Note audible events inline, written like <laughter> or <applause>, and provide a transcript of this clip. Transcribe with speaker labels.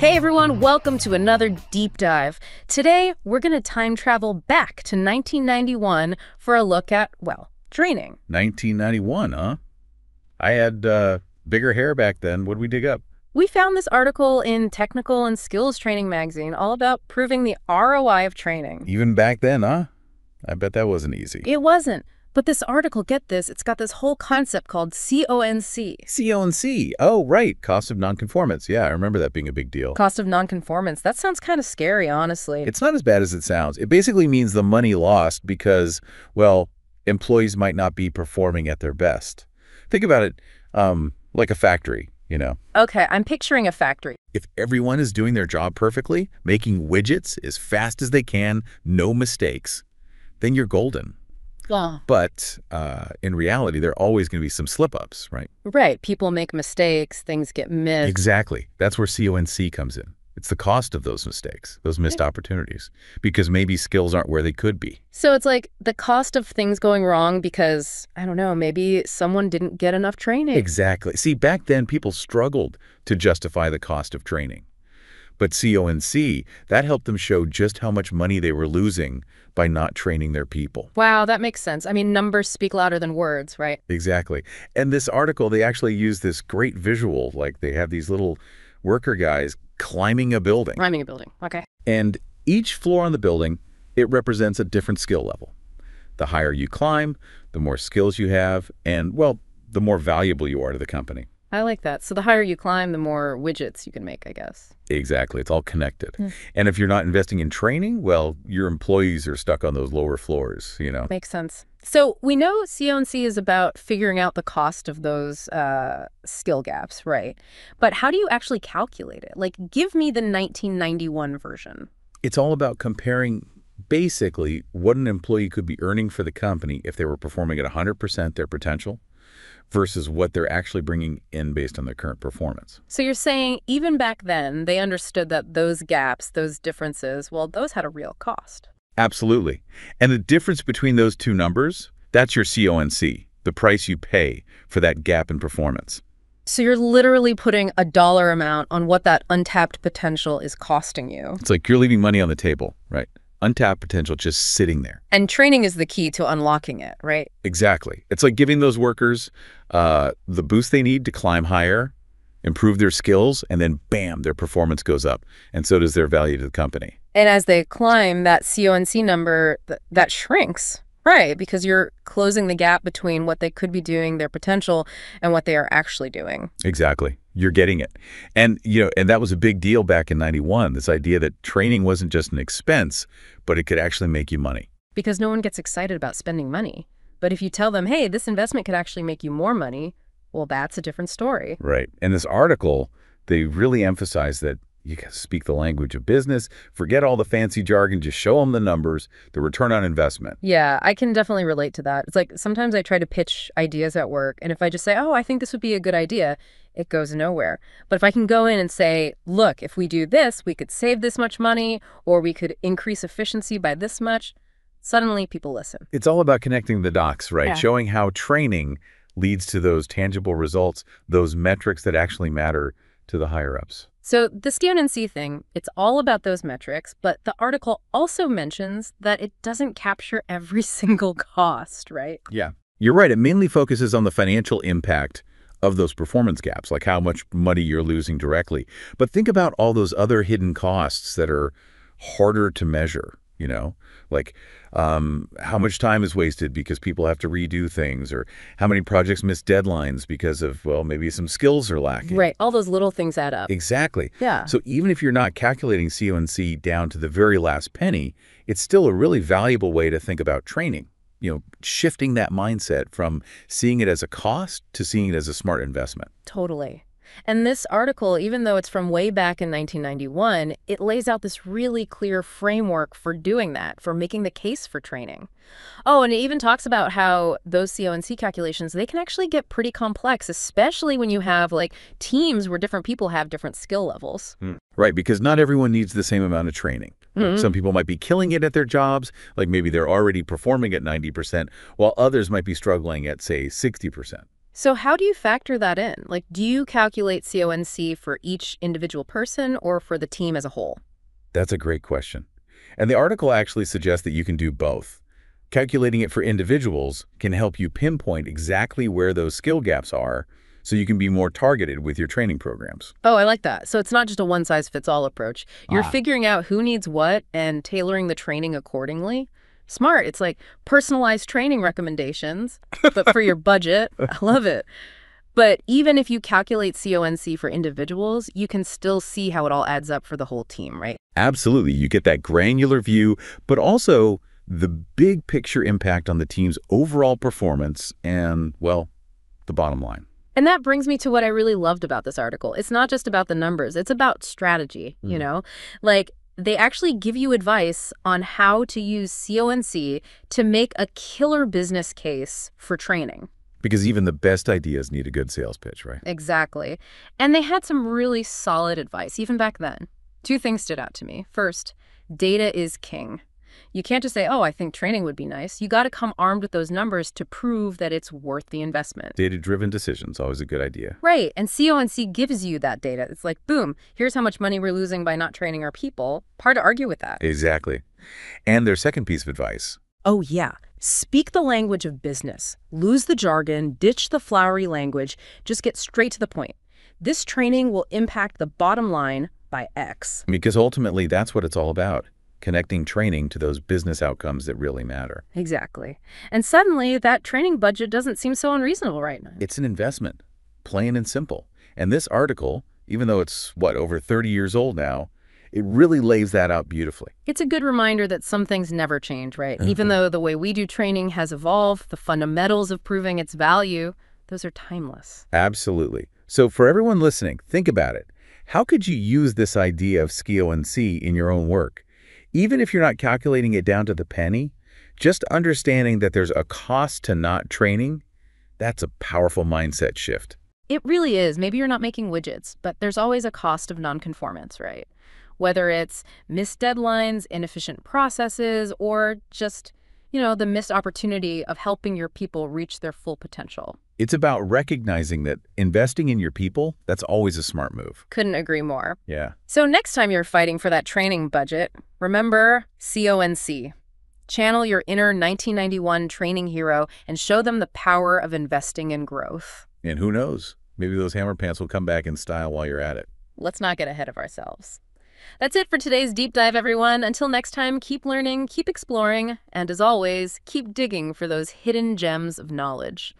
Speaker 1: Hey everyone, welcome to another deep dive. Today, we're going to time travel back to 1991 for a look at, well, training.
Speaker 2: 1991, huh? I had uh, bigger hair back then. What'd we dig up?
Speaker 1: We found this article in Technical and Skills Training magazine all about proving the ROI of training.
Speaker 2: Even back then, huh? I bet that wasn't easy.
Speaker 1: It wasn't. But this article, get this, it's got this whole concept called CONC.
Speaker 2: CONC. Oh, right. Cost of nonconformance. Yeah, I remember that being a big deal.
Speaker 1: Cost of nonconformance. That sounds kind of scary, honestly.
Speaker 2: It's not as bad as it sounds. It basically means the money lost because, well, employees might not be performing at their best. Think about it um, like a factory, you know.
Speaker 1: Okay, I'm picturing a factory.
Speaker 2: If everyone is doing their job perfectly, making widgets as fast as they can, no mistakes, then you're golden.
Speaker 1: Oh.
Speaker 2: But uh, in reality, there are always going to be some slip-ups, right?
Speaker 1: Right. People make mistakes. Things get missed.
Speaker 2: Exactly. That's where CONC comes in. It's the cost of those mistakes, those missed opportunities, because maybe skills aren't where they could be.
Speaker 1: So it's like the cost of things going wrong because, I don't know, maybe someone didn't get enough training.
Speaker 2: Exactly. See, back then, people struggled to justify the cost of training. But CONC, that helped them show just how much money they were losing by not training their people.
Speaker 1: Wow, that makes sense. I mean, numbers speak louder than words, right?
Speaker 2: Exactly. And this article, they actually use this great visual, like they have these little worker guys climbing a building.
Speaker 1: Climbing a building, okay.
Speaker 2: And each floor on the building, it represents a different skill level. The higher you climb, the more skills you have, and, well, the more valuable you are to the company.
Speaker 1: I like that. So the higher you climb, the more widgets you can make, I guess.
Speaker 2: Exactly. It's all connected.
Speaker 1: Mm.
Speaker 2: And if you're not investing in training, well, your employees are stuck on those lower floors, you know.
Speaker 1: Makes sense. So we know CONC is about figuring out the cost of those uh, skill gaps, right? But how do you actually calculate it? Like, give me the 1991 version.
Speaker 2: It's all about comparing basically what an employee could be earning for the company if they were performing at 100% their potential versus what they're actually bringing in based on their current performance.
Speaker 1: So you're saying even back then, they understood that those gaps, those differences, well, those had a real cost.
Speaker 2: Absolutely. And the difference between those two numbers, that's your CONC, the price you pay for that gap in performance.
Speaker 1: So you're literally putting a dollar amount on what that untapped potential is costing you.
Speaker 2: It's like you're leaving money on the table, right? Untapped potential just sitting there.
Speaker 1: And training is the key to unlocking it, right?
Speaker 2: Exactly. It's like giving those workers uh, the boost they need to climb higher, improve their skills, and then bam, their performance goes up. And so does their value to the company.
Speaker 1: And as they climb, that CONC number, th that shrinks, right? Because you're closing the gap between what they could be doing, their potential, and what they are actually doing.
Speaker 2: Exactly. You're getting it. And, you know, and that was a big deal back in 91, this idea that training wasn't just an expense, but it could actually make you money.
Speaker 1: Because no one gets excited about spending money. But if you tell them, hey, this investment could actually make you more money, well, that's a different story.
Speaker 2: Right. And this article, they really emphasize that you can speak the language of business, forget all the fancy jargon, just show them the numbers, the return on investment.
Speaker 1: Yeah, I can definitely relate to that. It's like sometimes I try to pitch ideas at work, and if I just say, oh, I think this would be a good idea, it goes nowhere. But if I can go in and say, look, if we do this, we could save this much money, or we could increase efficiency by this much, suddenly people listen.
Speaker 2: It's all about connecting the dots, right?
Speaker 1: Yeah.
Speaker 2: Showing how training leads to those tangible results, those metrics that actually matter to the higher-ups.
Speaker 1: So the CONC thing, it's all about those metrics, but the article also mentions that it doesn't capture every <laughs> single cost, right?
Speaker 2: Yeah. You're right. It mainly focuses on the financial impact of those performance gaps, like how much money you're losing directly. But think about all those other hidden costs that are harder to measure, you know, like um, how much time is wasted because people have to redo things or how many projects miss deadlines because of, well, maybe some skills are lacking.
Speaker 1: Right. All those little things add up.
Speaker 2: Exactly.
Speaker 1: Yeah.
Speaker 2: So even if you're not calculating CONC down to the very last penny, it's still a really valuable way to think about training. You know, shifting that mindset from seeing it as a cost to seeing it as a smart investment.
Speaker 1: Totally. And this article, even though it's from way back in 1991, it lays out this really clear framework for doing that, for making the case for training. Oh, and it even talks about how those CONC calculations, they can actually get pretty complex, especially when you have like teams where different people have different skill levels.
Speaker 2: Right, because not everyone needs the same amount of training.
Speaker 1: Mhm.
Speaker 2: Some people might be killing it at their jobs, like maybe they're already performing at 90%, while others might be struggling at, say, 60%.
Speaker 1: So how do you factor that in? Like, do you calculate CONC for each individual person or for the team as a whole?
Speaker 2: That's a great question. And the article actually suggests that you can do both. Calculating it for individuals can help you pinpoint exactly where those skill gaps are so you can be more targeted with your training programs.
Speaker 1: Oh, I like that. So it's not just a one-size-fits-all approach. You're
Speaker 2: Ah.
Speaker 1: figuring out who needs what and tailoring the training accordingly. Smart. It's like personalized training recommendations, but for your budget. <laughs> I love it. But even if you calculate CONC for individuals, you can still see how it all adds up for the whole team, right?
Speaker 2: Absolutely. You get that granular view, but also the big picture impact on the team's overall performance and, well, the bottom line.
Speaker 1: And that brings me to what I really loved about this article. It's not just about the numbers, it's about strategy, you
Speaker 2: Mm.
Speaker 1: know? Like, they actually give you advice on how to use CONC to make a killer business case for training.
Speaker 2: Because even the best ideas need a good sales pitch, right?
Speaker 1: Exactly. And they had some really solid advice, even back then. Two things stood out to me. First, data is king. You can't just say, oh, I think training would be nice. You got to come armed with those numbers to prove that it's worth the investment.
Speaker 2: Data-driven decisions, always a good idea.
Speaker 1: Right. And CONC gives you that data. It's like, boom, here's how much money we're losing by not training our people. Hard to argue with that.
Speaker 2: Exactly. And their second piece of advice,
Speaker 1: Oh, yeah. Speak the language of business. Lose the jargon, ditch the flowery language, just get straight to the point. This training will impact the bottom line by X.
Speaker 2: because ultimately that's what it's all about, connecting training to those business outcomes that really matter.
Speaker 1: Exactly. And suddenly, that training budget doesn't seem so unreasonable right now.
Speaker 2: It's an investment, plain and simple. And this article, even though it's, what, over 30 years old now, it really lays that out beautifully.
Speaker 1: It's a good reminder that some things never change, right? Uh-huh. Even though the way we do training has evolved, the fundamentals of proving its value, those are timeless.
Speaker 2: Absolutely. So for everyone listening, think about it. How could you use this idea of CONC in your own work? Even if you're not calculating it down to the penny, just understanding that there's a cost to not training, that's a powerful mindset shift.
Speaker 1: It really is. Maybe you're not making widgets, but there's always a cost of nonconformance, right? Whether it's missed deadlines, inefficient processes, or just, you know, the missed opportunity of helping your people reach their full potential.
Speaker 2: It's about recognizing that investing in your people, that's always a smart move.
Speaker 1: Couldn't agree more.
Speaker 2: Yeah.
Speaker 1: So next time you're fighting for that training budget, remember CONC. Channel your inner 1991 training hero and show them the power of investing in growth.
Speaker 2: And who knows? Maybe those hammer pants will come back in style while you're at it.
Speaker 1: Let's not get ahead of ourselves. That's it for today's deep dive, everyone. Until next time, keep learning, keep exploring, and as always, keep digging for those hidden gems of knowledge.